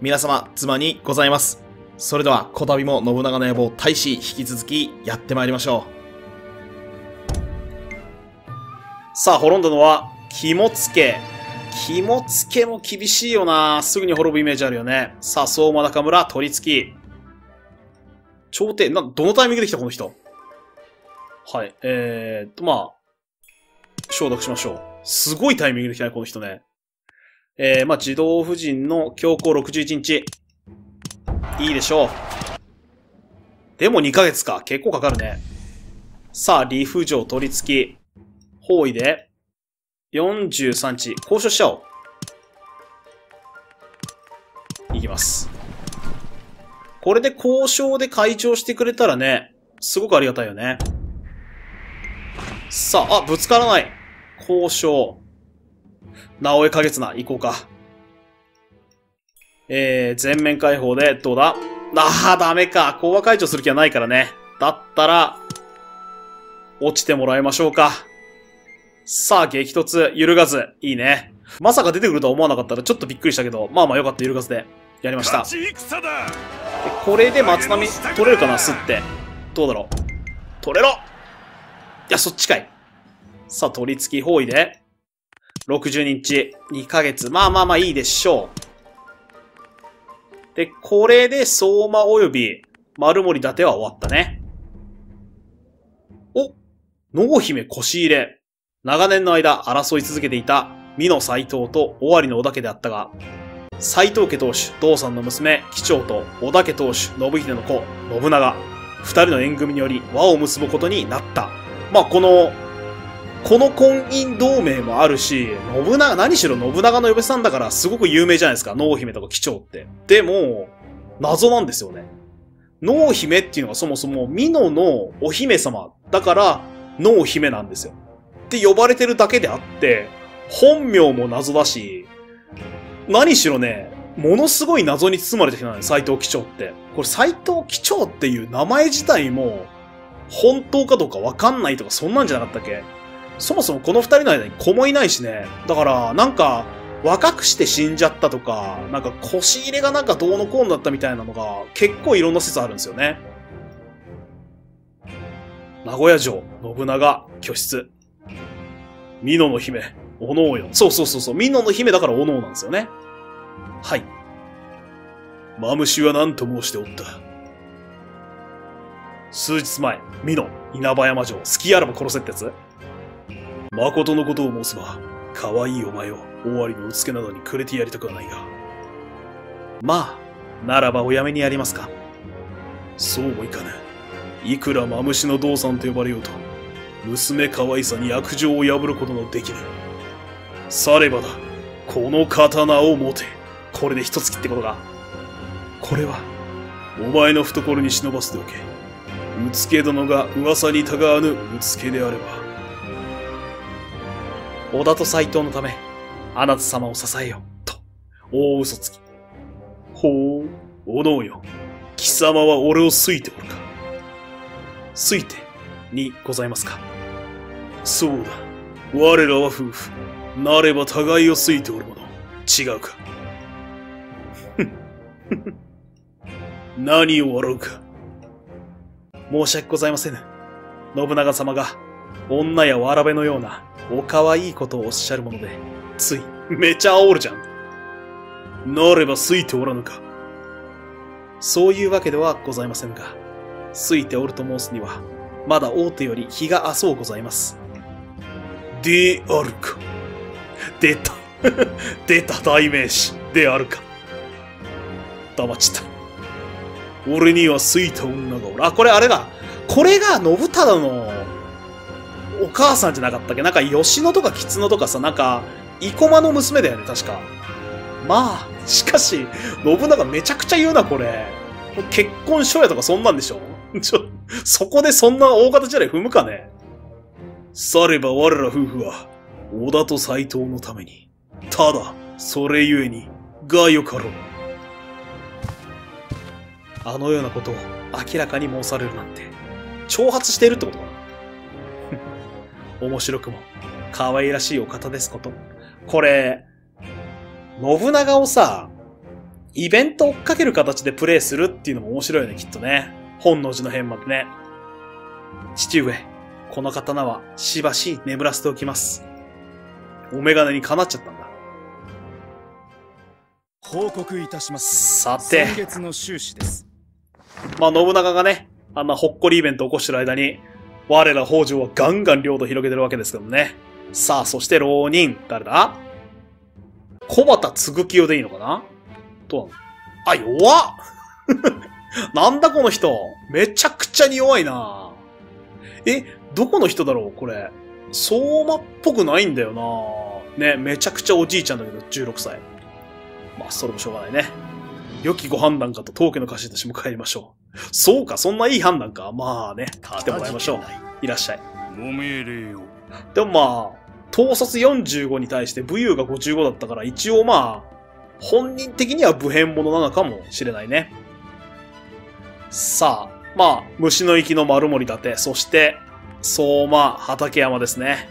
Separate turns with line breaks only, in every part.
皆様、妻にございます。それでは、こたびも信長の野望大使、引き続きやってまいりましょう。さあ、滅んだのは、肝付。肝付も厳しいよなすぐに滅ぶイメージあるよね。さあ、相馬中村、取り付き。朝廷、な、どのタイミングで来たこの人？はい、えーっと、まあ、消毒しましょう。すごいタイミングで来たね、この人ね。えー、まあ、自動夫人の強行61日。いいでしょう。でも2ヶ月か。結構かかるね。さあ、理不上取り付き。包囲で、43日。交渉しちゃおう。いきます。これで交渉で会長してくれたらね、すごくありがたいよね。さあ、あ、ぶつからない。交渉。直江影綱、行こうか。えー、全面開放で、どうだ？ああ、ダメか。講和会長する気はないからね。だったら、落ちてもらいましょうか。さあ、激突、揺るがず。いいね。まさか出てくるとは思わなかったらちょっとびっくりしたけど、まあまあよかった、揺るがずで。やりました。これで松並取れるかな、すって。どうだろう。取れろいや、そっちかい。さあ、取り付き包囲で。60日、2ヶ月。まあまあまあいいでしょう。で、これで相馬及び丸森伊達は終わったね。お濃姫腰入れ。長年の間争い続けていた美濃斎藤と尾張の織田家であったが、斎藤家当主、道さんの娘、貴長と織田家当主、信秀の子、信長。二人の縁組により和を結ぶことになった。まあ、この、この婚姻同盟もあるし、信長、何しろ信長の嫁さんだからすごく有名じゃないですか。濃姫とか貴長って。でも、謎なんですよね。濃姫っていうのがそもそも美濃のお姫様だから、濃姫なんですよ。って呼ばれてるだけであって、本名も謎だし、何しろね、ものすごい謎に包まれてきたのよ、斎藤機長って。これ斎藤機長っていう名前自体も、本当かどうかわかんないとかそんなんじゃなかったっけそもそもこの二人の間に子もいないしね。だから、なんか、若くして死んじゃったとか、なんか腰入れがなんかどうのこうのだったみたいなのが、結構いろんな説あるんですよね。名古屋城、信長、居室。美濃の姫、おのおよ。そうそうそうそう。美濃の姫だからおのおなんですよね。はい。マムシは何と申しておった。数日前、美濃、稲葉山城、好きあらば殺せってやつ誠のことを申せば、可愛いお前を尾張のうつけなどにくれてやりたくはないが。まあ、ならばおやめにやりますか。そうもいかぬ。いくらマムシの道さんと呼ばれようと、娘可愛さに悪情を破ることのできぬ。さればだ、この刀を持て。これで一月ってことか。これは、お前の懐に忍ばせておけ。うつけ殿が噂にたがわぬうつけであれば。織田と斎藤のため、あなた様を支えよ、と、大嘘つき。ほう、おのうよ。貴様は俺を好いておるか。好いて、にございますか。そうだ。我らは夫婦。なれば互いを好いておるもの。違うか。何を笑うか。申し訳ございませぬ。信長様が、女やわらべのような、お可愛いいことをおっしゃるもので、つい、めちゃ煽るじゃん。なれば好いておらぬか。そういうわけではございませんが、好いておると申すには、まだ大手より日が明そうございます。であるか。出た。出た代名詞。であるか。黙っちった。俺には好いた女がおる。あ、これあれだ。これが信忠のお母さんじゃなかったっけ？なんか吉野とか吉野とかさ、なんか、生駒の娘だよね、確か。まあ、しかし、信長めちゃくちゃ言うな、これ。結婚書やとかそんなんでしょ？ちょ、そこでそんな大型地雷踏むかね？されば我ら夫婦は、織田と斎藤のために、ただ、それゆえに、がよかろう。あのようなことを明らかに申されるなんて、挑発しているってことかな面白くも、可愛らしいお方ですこと。これ、信長をさ、イベント追っかける形でプレイするっていうのも面白いよね、きっとね。本能寺の変までね。父上、この刀はしばし眠らせておきます。お眼鏡にかなっちゃったんだ。
報告いたします。
さて、
先月の収支です。
まあ、信長がね、あんなほっこりイベントを起こしてる間に、我ら北条はガンガン領土広げてるわけですけどね。さあ、そして浪人、誰だ？小畑継清でいいのかな？どうなの？あ、弱っ なんだこの人めちゃくちゃに弱いなえ、どこの人だろう？これ。相馬っぽくないんだよなね、めちゃくちゃおじいちゃんだけど、16歳。まあ、それもしょうがないね。良きご判断かと当家の貸し出しも帰りましょう。そうか、そんないい判断か。まあね、来てもらいましょう。いらっしゃい。
ご命令を。
でもまあ、統率45に対して武勇が55だったから、一応まあ、本人的には武変者なのかもしれないね。さあ、まあ、虫の息の丸森伊達、そして、相馬、畠山ですね。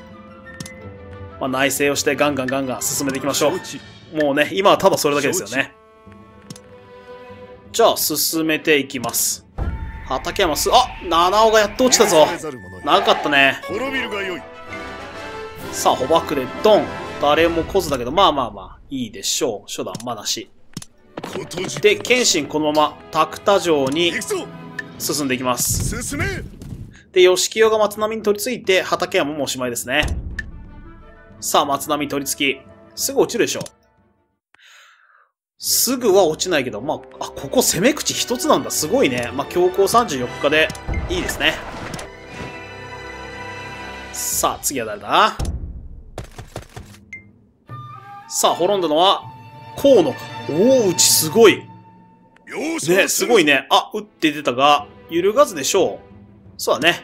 まあ、内政をしてガンガンガンガン進めていきましょう。もうね、今はただそれだけですよね。じゃあ、進めていきます。畠山す、あ七尾がやっと落ちたぞ長かったね。
滅びるがよい。
さあ、捕獲でドン。誰も来ずだけど、まあまあまあ、いいでしょう。初段、まなし。で、謙信このまま、タ田城に進んでいきます。で、吉清が松並に取り付いて、畠山もおしまいですね。さあ、松並取り付き。すぐ落ちるでしょ。すぐは落ちないけど、まあ、あ、ここ攻め口一つなんだ。すごいね。まあ、強行34日で、いいですね。さあ、次は誰だ？さあ、滅んだのは、河野。大内すごい。ね、すごいね。あ、打って出たが、揺るがずでしょう。そうだね。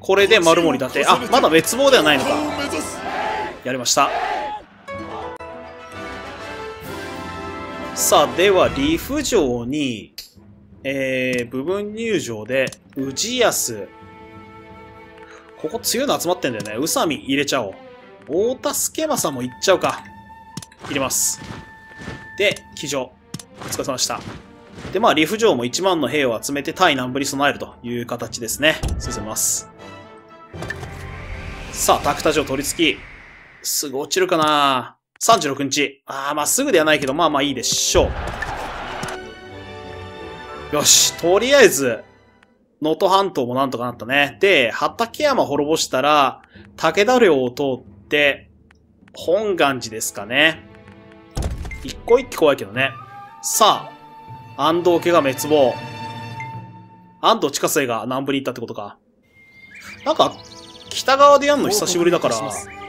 これで丸森伊達。あ、まだ滅亡ではないのか。やりました。さあ、では、利府城に、えー、部分入場で、氏康。ここ強いの集まってんだよね。宇佐美入れちゃおう。大田助政もいっちゃうか。入れます。で、騎乗。お疲れ様でした。で、まあ、利府城も1万の兵を集めて対南部に備えるという形ですね。進めます。さあ、タ田城取り付き。すぐ落ちるかな ?36 日。ああ、まあすぐではないけど、まあまあいいでしょう。よし、とりあえず、能登半島もなんとかなったね。で、畠山滅ぼしたら、武田領を通って、本願寺ですかね。一個一個怖いけどね。さあ、安藤家が滅亡。安藤近世が南部に行ったってことか。なんか、北側でやんの久しぶりだから、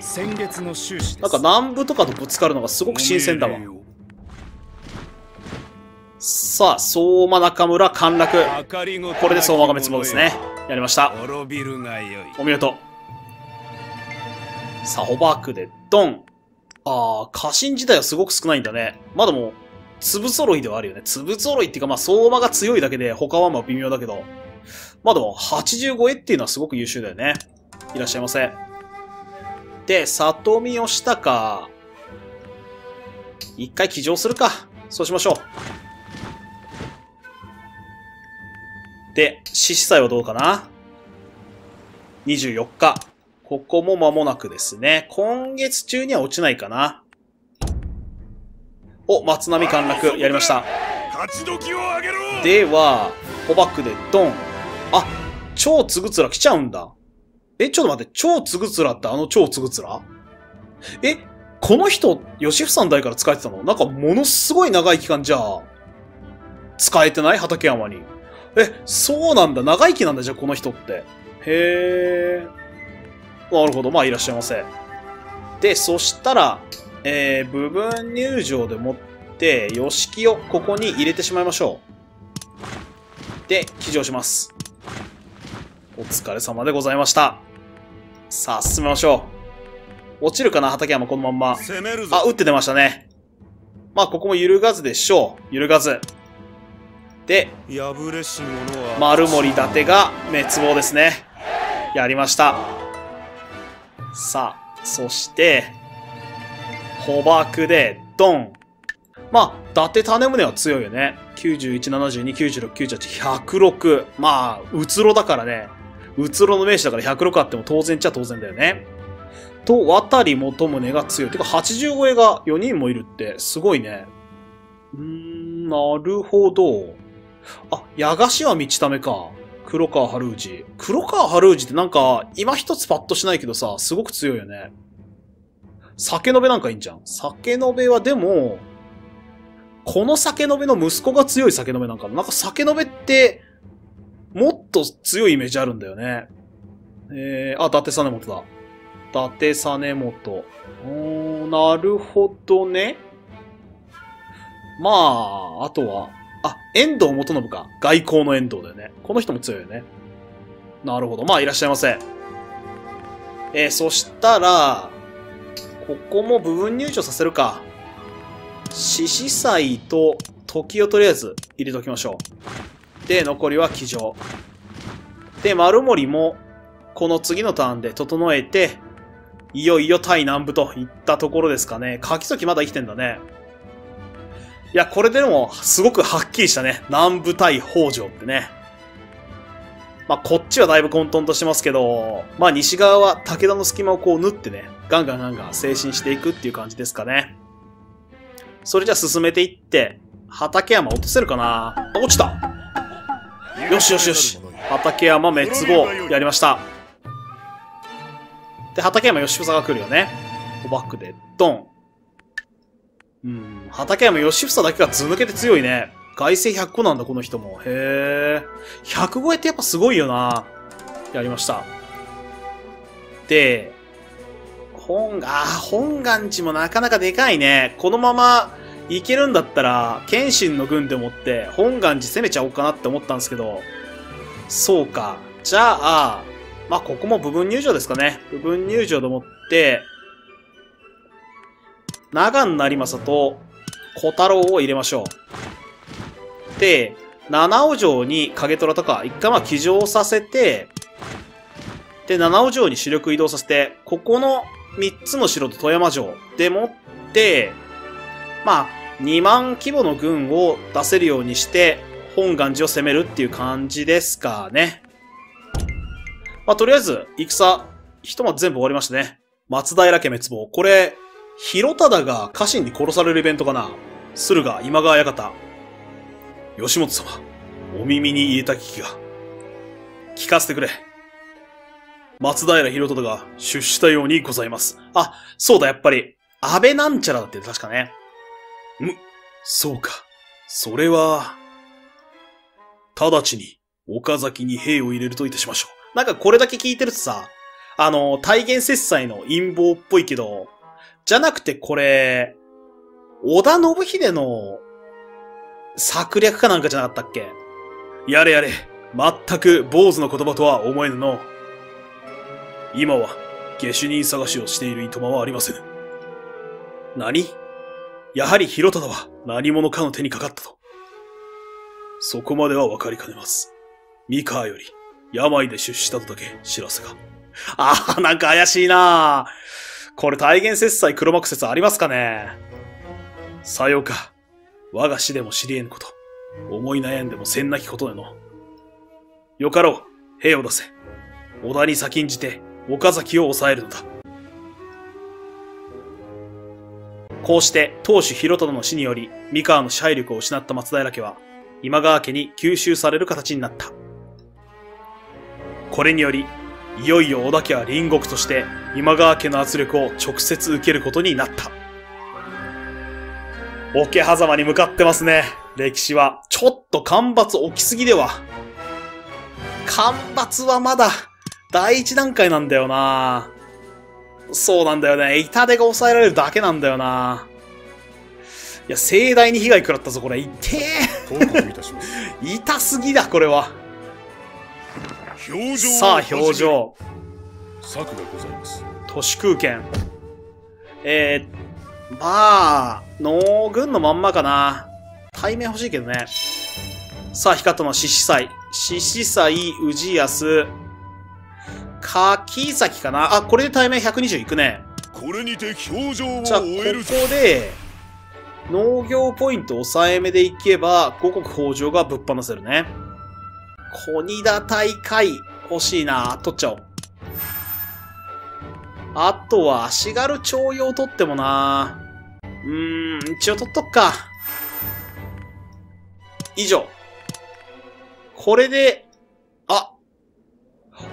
先月の収支です。
なんか南部とかとぶつかるのがすごく新鮮だわさあ、相馬中村陥落。これで相馬が滅亡ですね。やりました。お見事。さあ、ホバークでドン。ああ、家臣自体はすごく少ないんだね。まあでも、粒揃いではあるよね。粒揃いっていうか、まあ、相馬が強いだけで、他はまあ微妙だけど。まあでも、85絵っていうのはすごく優秀だよね。いらっしゃいませ。で、里見義高。一回騎乗するか。そうしましょう。で、獅子祭はどうかな ?24 日。ここも間もなくですね。今月中には落ちないかな。お、松並陥落。やりました。
勝ち時を上げろ
では、ホバックでドン。あ、超つぐつら来ちゃうんだ。え、ちょっと待って、超つぐつらってあの超つぐつら？え、この人、吉房の代から使えてたの？なんかものすごい長い期間じゃあ、使えてない？畠山に。え、そうなんだ。長生きなんだ、じゃあこの人って。へー。なるほど。まあ、いらっしゃいませ。で、そしたら、えー、部分入場でもって、吉木をここに入れてしまいましょう。で、騎乗します。お疲れ様でございました。さあ、進めましょう。落ちるかな？畠山このまんま。
攻めるぞ
あ、打って出ましたね。まあ、ここも揺るがずでしょう。揺るがず。で、
破れし者は
丸森伊達が滅亡ですね。やりました。さあ、そして、捕獲で、ドン。まあ、伊達種宗は強いよね。91、72、96、98、106。まあ、うつろだからね。うつろの名手だから106あっても当然っちゃ当然だよね。と、渡り元宗が強い。てか、80超えが4人もいるって、すごいね。うーん、なるほど。あ、矢菓子は道ためか。黒川春氏。黒川春氏ってなんか、今一つパッとしないけどさ、すごく強いよね。酒延べなんかいいんじゃん。酒延べはでも、この酒延べの息子が強い酒延べなんかな。なんか酒延べって、もっと強いイメージあるんだよね。えー、あ、伊達実元だ。伊達実元。おー、なるほどね。まあ、あとは、あ、遠藤元信か。外交の遠藤だよね。この人も強いよね。なるほど。まあ、いらっしゃいませ。えー、そしたら、ここも部分入場させるか。獅子祭と時をとりあえず入れときましょう。で、残りは騎乗。で、丸森も、この次のターンで整えて、いよいよ対南部といったところですかね。柿崎まだ生きてんだね。いや、これでも、すごくはっきりしたね。南部対北条ってね。まあ、こっちはだいぶ混沌としてますけど、まあ、西側は武田の隙間をこう縫ってね、ガンガンガンガン精進していくっていう感じですかね。それじゃあ進めていって、畠山落とせるかなあ落ちたよしよしよし。畠山滅亡やりました。で、畠山義房が来るよね。おバックで、ドン。うん、畠山義房だけが図抜けて強いね。外星100個なんだ、この人も。へえ。100超えってやっぱすごいよな。やりました。で、本、あー本願寺もなかなかでかいね。このままいけるんだったら、謙信の軍でもって、本願寺攻めちゃおうかなって思ったんですけど、そうか。じゃあ、まあ、ここも部分入場ですかね。部分入場でもって、長野成政と小太郎を入れましょう。で、七尾城に影虎とか、一回まあ騎乗させて、で、七尾城に主力移動させて、ここの三つの城と富山城でもって、まあ、2万規模の軍を出せるようにして、本願寺を攻めるっていう感じですかね。まあ、とりあえず、戦、ひとまず全部終わりましたね。松平家滅亡。これ、広忠が家臣に殺されるイベントかな駿河今川館。吉本様、お耳に入れた聞きが。聞かせてくれ。松平広忠が出資したようにございます。あ、そうだ、やっぱり。安倍なんちゃらだって確かね。む、そうか。それは、直ちに岡崎に兵を入れるといたしましょう。なんかこれだけ聞いてるとさ、あの、体現切裁の陰謀っぽいけど、じゃなくてこれ、織田信秀の策略かなんかじゃなかったっけ？やれやれ、全く坊主の言葉とは思えぬの。今は下手人探しをしているいとまはありませぬ。何？やはり広忠は何者かの手にかかったと。そこまではわかりかねます。三河より病で出資したとだけ知らせが。ああ、なんか怪しいなこれ体現切裁黒幕説ありますかねさようか。我が死でも知り得ぬこと。思い悩んでもせんなきことでの。よかろう。兵を出せ。織田に先んじて岡崎を抑えるのだ。こうして、当主広忠の死により、三河の支配力を失った松平家は、今川家に吸収される形になった。これにより、いよいよ織田家は隣国として、今川家の圧力を直接受けることになった。桶狭間に向かってますね、歴史は。ちょっと干ばつ起きすぎでは。干ばつはまだ、第一段階なんだよなそうなんだよね。痛手が抑えられるだけなんだよな。いや、盛大に被害食らったぞ、これ。痛。え。痛すぎだ、これは。
表情
さあ、表。情。
策がございます。
都市空間。えー、まあ、農軍のまんまかな。対面欲しいけどね。さあ、光ったのは獅子祭。獅子祭、氏康、柿崎かな？あ、これで対面120いくね。
これにて表情を
じゃあ、ここ。で、農業ポイント抑えめでいけば、五穀豊穣がぶっ放せるね。コニダ大会欲しいな。取っちゃおう。あとは足軽徴用取ってもな。うーん、一応取っとくか。以上。これで、あ、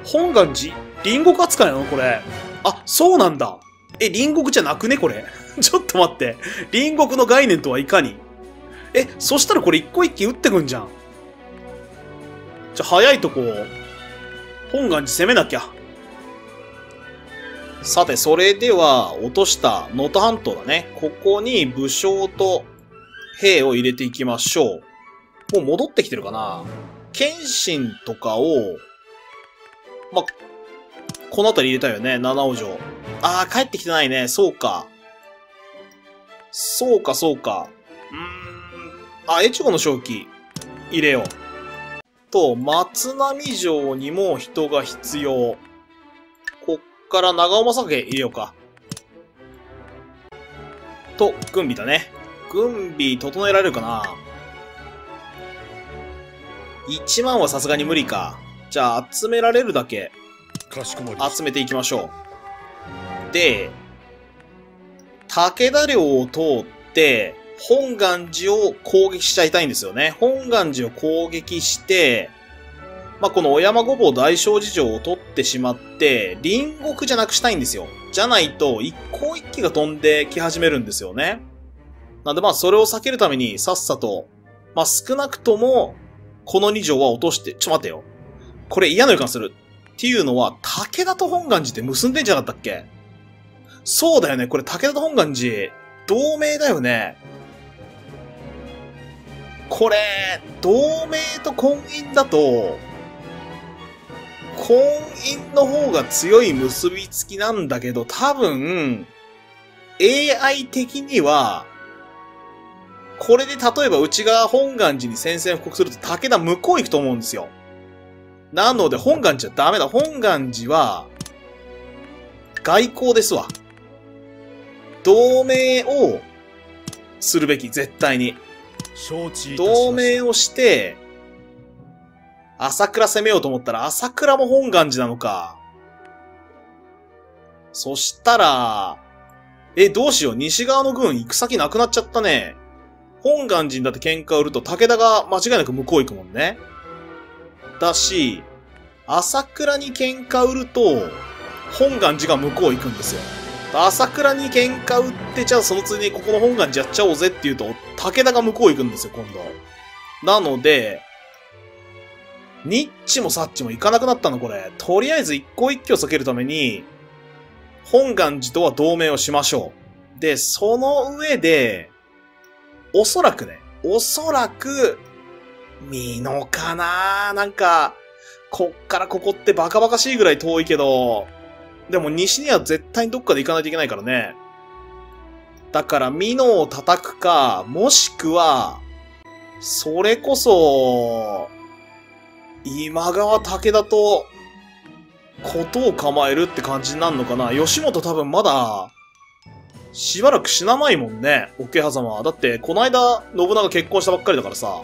本願寺隣国扱いなの？これ。あ、そうなんだ。え、隣国じゃなくね？これ。ちょっと待って。隣国の概念とはいかに？え、そしたらこれ一個一気打ってくんじゃん。じゃ、早いとこ、本願寺攻めなきゃ。さて、それでは、落とした能登半島だね。ここに武将と兵を入れていきましょう。もう戻ってきてるかな謙信とかを、ま、この辺り入れたよね、七尾城。あー、帰ってきてないね。そうか。そうか、そうか。うーん。あ、越後の正気、入れよう。と、松並城にも人が必要。こっから長尾正家入れようか。と、軍備だね。軍備整えられるかな1万はさすがに無理か。じゃあ、集められるだけ集めていきましょう。で、武田領を通って、本願寺を攻撃しちゃいたいんですよね。本願寺を攻撃して、まあ、この小山ごぼう大正寺城を取ってしまって、隣国じゃなくしたいんですよ。じゃないと、一向一揆が飛んでき始めるんですよね。なんでまあ、それを避けるために、さっさと、まあ、少なくとも、この2条は落として、ちょ、待ってよ。これ嫌な予感する。っていうのは、武田と本願寺って結んでんじゃなかったっけ？そうだよね。これ武田と本願寺、同盟だよね。これ、同盟と婚姻だと、婚姻の方が強い結びつきなんだけど、多分、AI 的には、これで例えばうちが本願寺に宣戦布告すると武田向こう行くと思うんですよ。なので本願寺はダメだ。本願寺は、外交ですわ。同盟をするべき、絶対に。同盟をして、朝倉攻めようと思ったら、朝倉も本願寺なのか。そしたら、え、どうしよう。西側の軍行く先なくなっちゃったね。本願寺にだって喧嘩売ると武田が間違いなく向こう行くもんね。だし、朝倉に喧嘩売ると、本願寺が向こう行くんですよ。朝倉に喧嘩売って、じゃあそのついでにここの本願寺やっちゃおうぜって言うと、武田が向こう行くんですよ、今度。なので、ニッチもサッチも行かなくなったの、これ。とりあえず一向一揆を避けるために、本願寺とは同盟をしましょう。で、その上で、おそらくね、おそらく、美濃かな？なんか、こっからここってバカバカしいぐらい遠いけど、でも西には絶対にどっかで行かないといけないからね。だから、美濃を叩くか、もしくは、それこそ、今川武田と、ことを構えるって感じになるのかな吉本多分まだ、しばらく死なないもんね、桶狭間は。だって、この間、信長結婚したばっかりだからさ、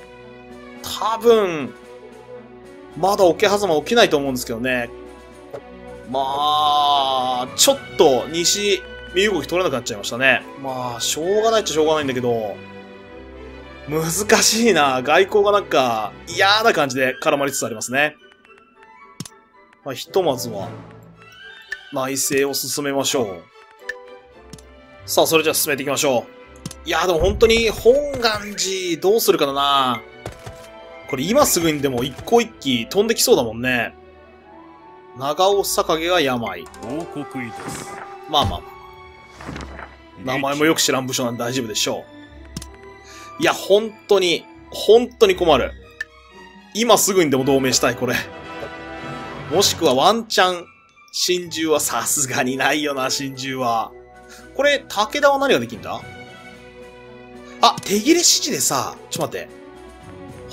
多分、まだ桶狭間起きないと思うんですけどね。まあ、ちょっと西、身動き取れなくなっちゃいましたね。まあ、しょうがないっちゃしょうがないんだけど、難しいな。外交がなんか嫌な感じで絡まりつつありますね。まあ、ひとまずは、内政を進めましょう。さあ、それじゃあ進めていきましょう。いやでも本当に本願寺どうするかだな。これ今すぐにでも一個一気飛んできそうだもんね。長尾坂毛が病。
報告いたす
まあまあまあ。名前もよく知らん部署なんで大丈夫でしょう。いや、本当に、本当に困る。今すぐにでも同盟したい、これ。もしくはワンチャン、真珠はさすがにないよな、真珠は。これ、武田は何ができんだ？あ、手切れ指示でさ、ちょっと待って。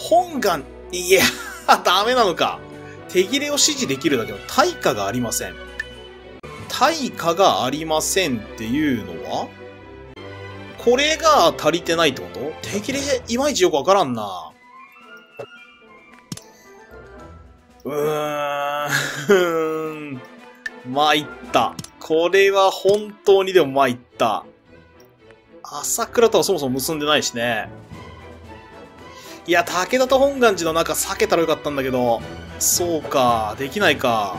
本願、いや、ダメなのか。手切れを指示できるだけの対価がありません。対価がありませんっていうのはこれが足りてないってこと？敵でいまいちよくわからんな。うーん。参った。これは本当にでも参った。朝倉とはそもそも結んでないしね。いや、武田と本願寺の中避けたらよかったんだけど、そうか、できないか。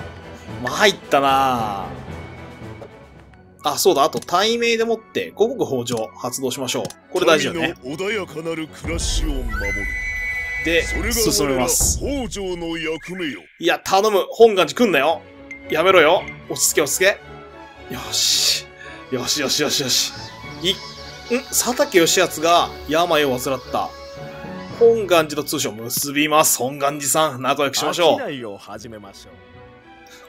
参ったなあ、そうだ、あと、対名でもって、五穀豊穣発動しましょう。これ大事よね。
穏やかなる暮らしを守る。
で、
それが
進めます。
北条の役目よ。
いや、頼む。本願寺来んなよ。やめろよ。落ち着け、落ち着け。よし。よしよしよしよし。い、ん？佐竹義康が病を患った。本願寺と通称結びます。本願寺さん、仲良くしましょう。
始めましょう。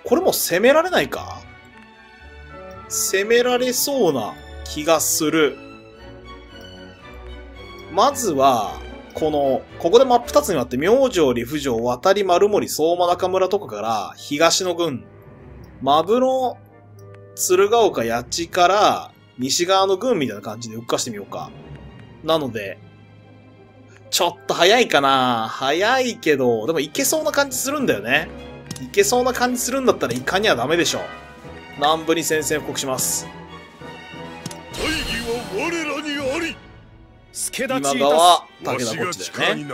これも攻められないか？攻められそうな気がする。まずは、この、ここで真っ二つになって、明星、利府城、渡り丸森、相馬中村とかから、東の軍、マブロ、鶴岡、八千から、西側の軍みたいな感じで動かしてみようか。なので、ちょっと早いかな早いけど、でもいけそうな感じするんだよね。いけそうな感じするんだったらいかにはダメでしょ。南部に宣戦布告します。
大義は我らにあり。
今川、
わしが
武田こっちだよね。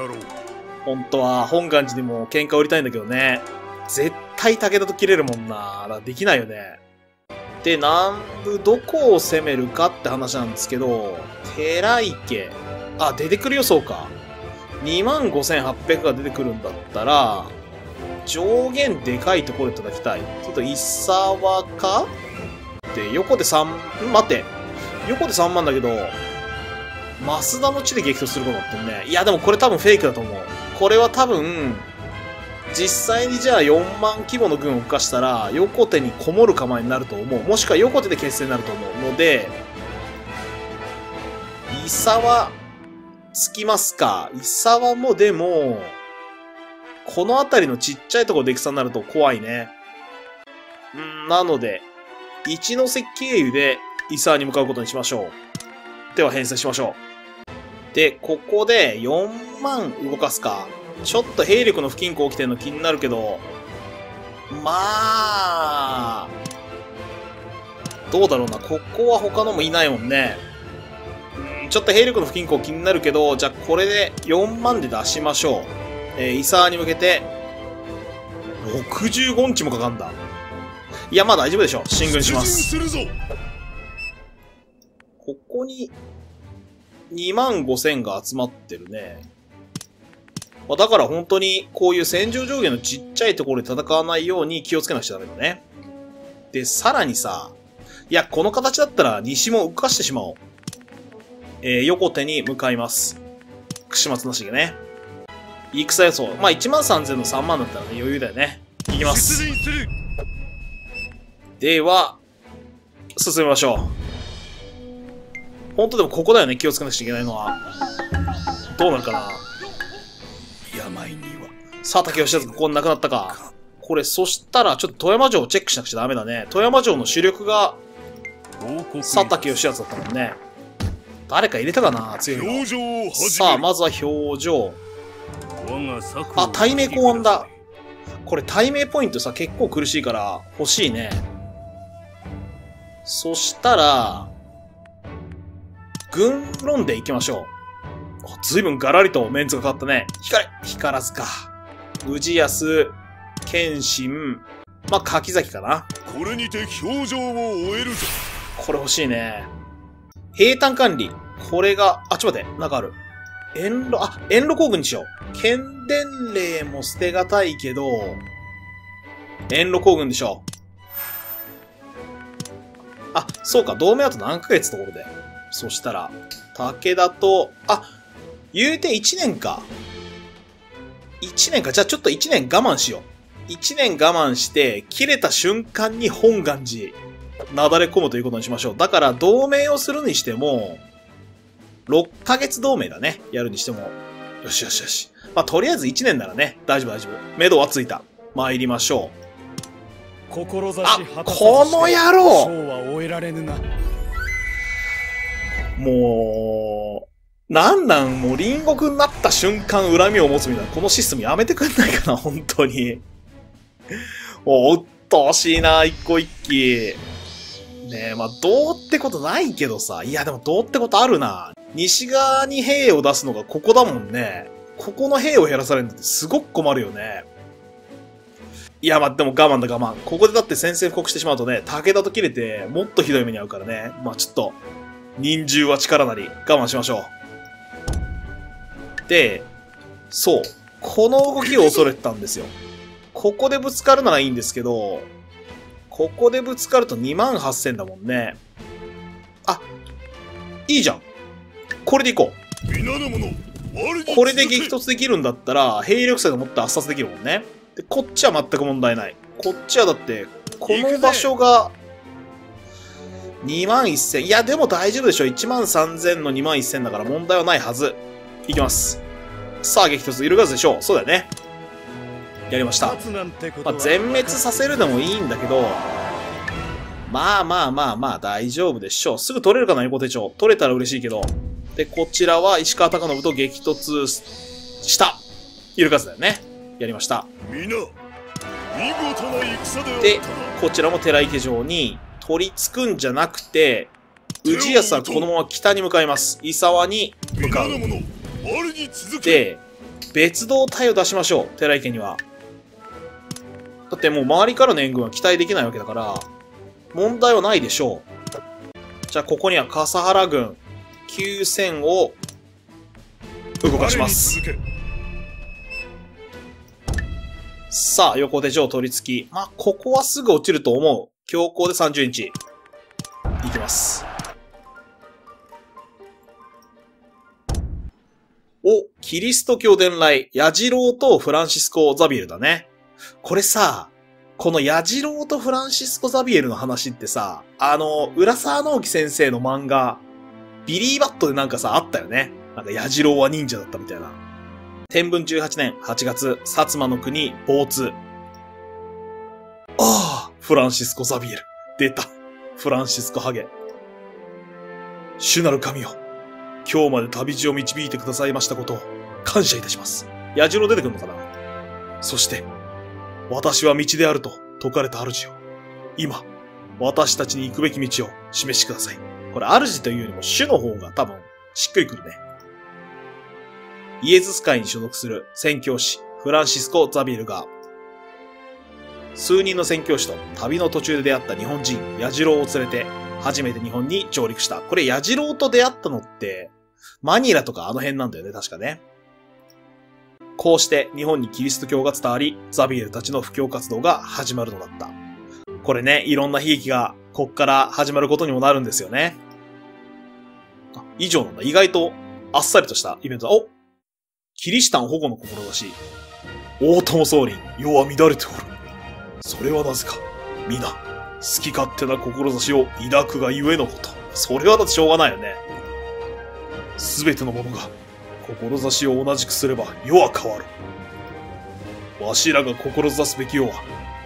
本当は本願寺にも喧嘩売りたいんだけどね。絶対武田と切れるもんな。だできないよね。で、南部どこを攻めるかって話なんですけど、寺池。あ、出てくる予想か。25,800が出てくるんだったら、上限でかいところで叩きたい。ちょっと、一沢か？で、横で3、待って。横で3万だけど、増田の地で激突することになってるね。いや、でもこれ多分フェイクだと思う。これは多分、実際にじゃあ4万規模の軍を動かしたら、横手にこもる構えになると思う。もしくは横手で決戦になると思うので、伊沢、つきますか？伊沢もでも、この辺りのちっちゃいところで戦になると怖いね。んなので、一ノ関経由で伊沢に向かうことにしましょう。では編成しましょう。で、ここで4万動かすか。ちょっと兵力の不均衡起きてるの気になるけど、まあ、どうだろうな。ここは他のもいないもんね。ちょっと兵力の不均衡気になるけど、じゃあこれで4万で出しましょう。えー、イサーに向けて、65日もかかんだ。いや、まあ大丈夫でしょう。進軍します。
す。
ここに、2万5千が集まってるね。まあ、だから本当に、こういう戦場上下のちっちゃいところで戦わないように気をつけなくちゃダメだね。で、さらにさ、いや、この形だったら西も動かしてしまおう。えー、横手に向かいます。串松なしげね。戦予想。まあ、1万3000の3万だったらね、余裕だよね。いきます。では、進めましょう。本当でもここだよね、気をつけなくちゃいけないのは。どうなるかな
病には
さあ、竹吉康がここに亡くなったか。これ、そしたら、ちょっと富山城をチェックしなくちゃダメだね。富山城の主力が、佐竹義康だったもんね。誰か入れたかな強いの。さあ、まずは表情。あ、対名考案だ。これ、対名ポイントさ、結構苦しいから、欲しいね。そしたら、軍論で行きましょう。あずいぶんガラリとメンツが変わったね。光れ光らずか。氏康、謙信、まあ、柿崎かな。
これにて表情を終えるぞ
これ欲しいね。平坦管理。これが、あ、ちょっと待って、なんかある。遠路、あ、遠路工具にしよう。剣伝令も捨てがたいけど、遠路工具にしよう。あ、そうか、同盟あと何ヶ月ところで。そしたら、武田と、あ、言うて1年か。1年か。じゃあちょっと1年我慢しよう。1年我慢して、切れた瞬間に本願寺、なだれ込むということにしましょう。だから、同盟をするにしても、6ヶ月同盟だね。やるにしても。よしよしよし。まあ、とりあえず1年ならね、大丈夫大丈夫。目処はついた。参りましょ
志
あこの野郎
章は終えられぬな。
もう、なんなん、もう隣国になった瞬間恨みを持つみたいな、このシステムやめてくんないかな、本当に。おうっとうしいな、一個一機。ねえ、まあ、どうってことないけどさ。いや、でもどうってことあるな。西側に兵を出すのがここだもんね。ここの兵を減らされるのってすごく困るよね。いや、まあ、でも我慢だ我慢。ここでだって宣戦布告してしまうとね、武田と切れて、もっとひどい目に遭うからね。まあ、ちょっと、忍獣は力なり、我慢しましょう。で、そう。この動きを恐れてたんですよ。ここでぶつかるならいいんですけど、ここでぶつかると2万8000だもんね。あ、いいじゃん。これでいこう。これで激突できるんだったら、兵力差がもっと圧殺できるもんね。で、こっちは全く問題ない。こっちはだって、この場所が、2万1000。いや、でも大丈夫でしょ。1万3000の2万1000だから問題はないはず。いきます。さあ、激突揺るがずでしょう。そうだよね。やりました。まあ、全滅させるでもいいんだけど、まあまあまあまあ大丈夫でしょう。すぐ取れるかな、横手帳。取れたら嬉しいけど。で、こちらは石川貴信と激突した。イルカズだよね。やりました。
で
こちらも寺池城に取り付くんじゃなくて、氏康はこのまま北に向かいます。伊沢に向かう。で、別動隊を出しましょう。寺池には。だってもう周りからの援軍は期待できないわけだから、問題はないでしょう。じゃあここには笠原軍9000を動かします。さあ、横手城取り付き。まあ、ここはすぐ落ちると思う。強行で30日。いきます。お、キリスト教伝来、ヤジロウとフランシスコ・ザビエルだね。これさ、このヤジロウとフランシスコ・ザビエルの話ってさ、あの、浦沢直樹先生の漫画、ビリーバットでなんかさ、あったよね。なんかヤジロウは忍者だったみたいな。天文18年8月、薩摩の国、暴通。ああ、フランシスコ・ザビエル。出た。フランシスコ・ハゲ。主なる神よ。今日まで旅路を導いてくださいましたことを感謝いたします。矢印出てくるのかな？そして、私は道であると説かれた主よ。今、私たちに行くべき道を示してください。これ主というよりも主の方が多分しっくりくるね。イエズス会に所属する宣教師、フランシスコ・ザビエルが、数人の宣教師と旅の途中で出会った日本人、ヤジロウを連れて、初めて日本に上陸した。これ、ヤジロウと出会ったのって、マニラとかあの辺なんだよね、確かね。こうして日本にキリスト教が伝わり、ザビエルたちの布教活動が始まるのだった。これね、いろんな悲劇がこっから始まることにもなるんですよね。以上なんだ。意外とあっさりとしたイベントだ。おキリシタン保護の志。大友総理、世は乱れておる。それはなぜか。皆、好き勝手な志を抱くがゆえのこと。それはだってしょうがないよね。すべての者が、志を同じくすれば世は変わる。わしらが志すべき世は、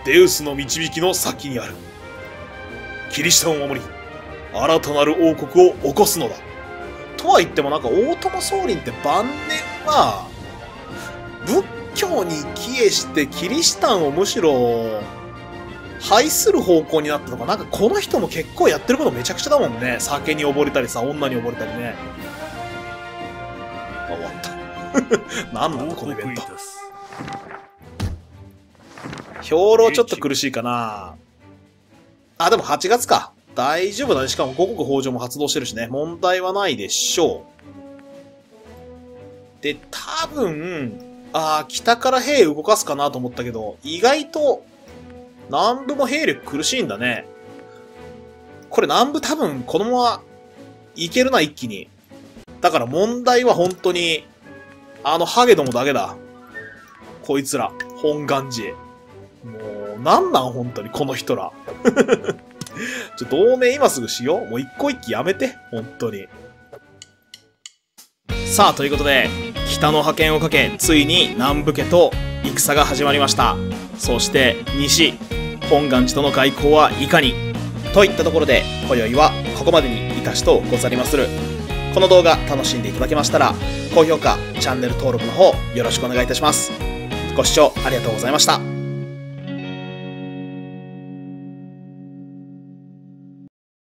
デウスの導きの先にある。キリシタンを守り、新たなる王国を起こすのだ。とは言ってもなんか大友宗麟って晩年は、仏教に帰依してキリシタンをむしろ、排する方向になったのか、なんかこの人も結構やってることめちゃくちゃだもんね。酒に溺れたりさ、女に溺れたりね。あ、終わった。なんなんだこのイベント。兵糧ちょっと苦しいかな。あ、でも8月か。大丈夫だね。しかも五穀豊穣も発動してるしね。問題はないでしょう。で、多分、あー北から兵動かすかなと思ったけど、意外と、南部も兵力苦しいんだね。これ南部多分このままいけるな、一気に。だから問題は本当に、あのハゲどもだけだ。こいつら、本願寺。もう、なんなん本当に、この人ら。ちょ、同盟今すぐしよう。もう一個一気やめて。本当に。さあ、ということで、北の覇権をかけ、ついに南部家と戦が始まりました。そして、西、本願寺との外交はいかに？といったところで、今宵はここまでにいたしとござりまする。この動画楽しんでいただけましたら、高評価、チャンネル登録の方よろしくお願いいたします。ご視聴ありがとうございました。